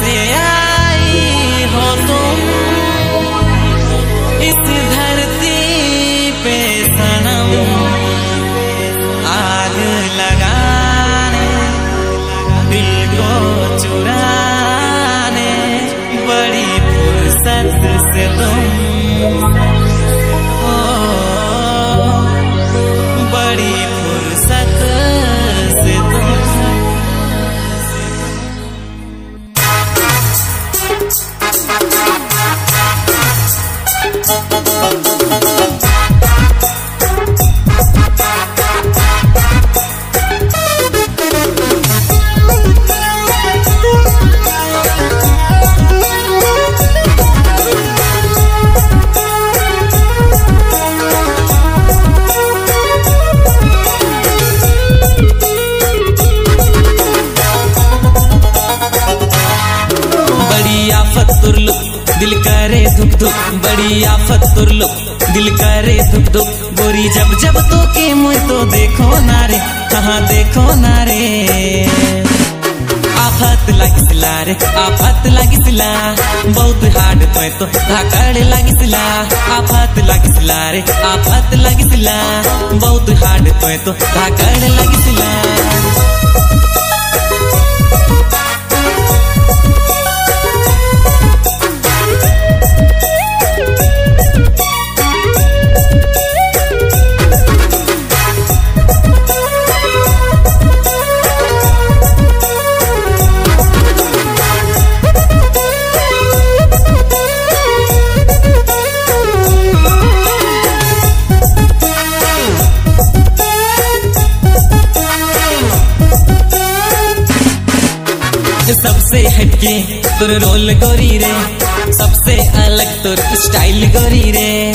से आई हो तुम। इस धरती पे सनम। आग लगाने, दिल को चुराने, बड़ी फुर्सत से तुम। धुक धुक बड़ी आफत तुरलु दिल करे धुक धुक गोरी जब जब तो के मुझ तो देखो नारे, कहाँ देखो नारे। आफत लगी सिला रे, आफत लगी सिला बहुत हार्ड तो तो धाकड़ लगी सिला आफत लगी सिला रे, आफत लगी सिला बहुत हार्ड तो तो धाकड़ लगी सिला सबसे हटके तुर रोल गोरी रे। सबसे अलग तुर स्टाइल गोरी रे।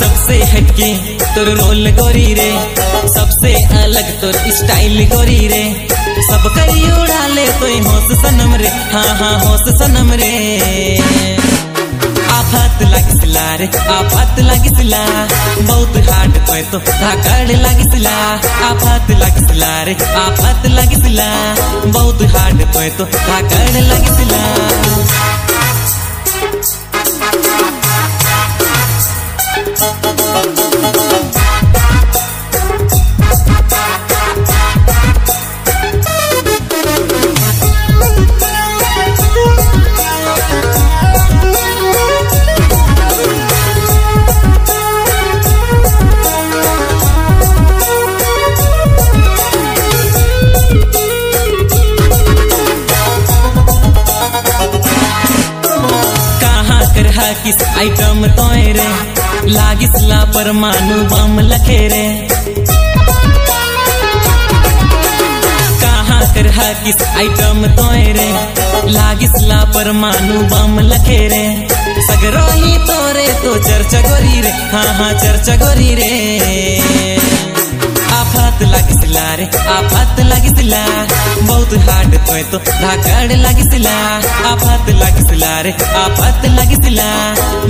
सबसे हटके तुर रोल गोरी रे। सबसे अलग तुर स्टाइल गोरी रे। सब करी उड़ा ले तो होश सनम रे। हाँ हाँ होश सनम रे। आफत लग सिला रे आफत लग सिला। बहुत हार्ड पे तो धाकड़ लग सिला। आफत लग सिला रे आफत लग सिला। बहुत हार्ड पे तो धाकड़ लग सिला। किस आइटम तोय रे? लागिस ला परमाणु बम लखे रे। कहाँ कर हा किस आइटम तोय रे? लागिस ला परमाणु बम लखे रे। सगरो ही तोरे तो चर्चा गोरी रे। हाँ हाँ चर्चा गोरी रे। आफत लगी सिला रे, आफत लगी सिला बहुत हार्ड तो तो धाकड़ लगी सिला आफत लगी सिला। रे आफत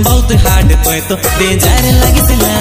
बहुत हार्ड तो डेंजर लगी सिला।